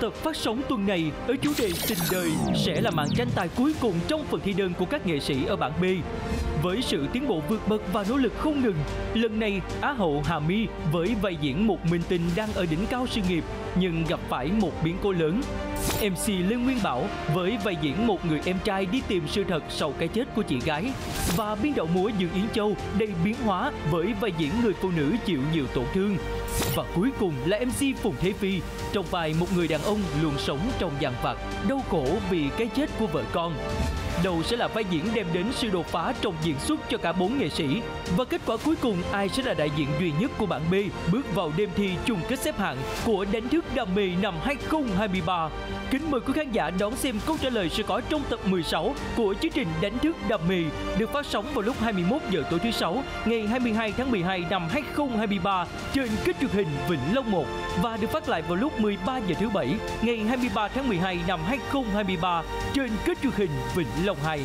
Tập phát sóng tuần này ở chủ đề tình đời sẽ là màn tranh tài cuối cùng trong phần thi đơn của các nghệ sĩ ở bảng B. Với sự tiến bộ vượt bậc và nỗ lực không ngừng, lần này Á hậu Hà My với vai diễn một minh tinh đang ở đỉnh cao sự nghiệp nhưng gặp phải một biến cố lớn. MC Lê Nguyên Bảo với vai diễn một người em trai đi tìm sự thật sau cái chết của chị gái và biên đạo múa Dương Yến Châu đầy biến hóa với vai diễn người phụ nữ chịu nhiều tổn thương. Và cuối cùng là MC Phùng Thế Phi trong vai một người đàn ông luôn sống trong dằn vặt, đau khổ vì cái chết của vợ con. Đầu sẽ là vai diễn đem đến sự đột phá trong diễn xuất cho cả bốn nghệ sĩ và kết quả cuối cùng, ai sẽ là đại diện duy nhất của bảng B bước vào đêm thi chung kết xếp hạng của đánh thức đam mê năm 2023. Kính mời quý khán giả đón xem câu trả lời sẽ có trong tập 16 của chương trình đánh thức đam mê, được phát sóng vào lúc 21 giờ tối thứ sáu, ngày 22 tháng 12 năm 2023 trên kênh truyền hình Vĩnh Long 1 và được phát lại vào lúc 13 giờ thứ bảy, ngày 23 tháng 12 năm 2023 trên kênh truyền hình Vĩnh Long lồng hay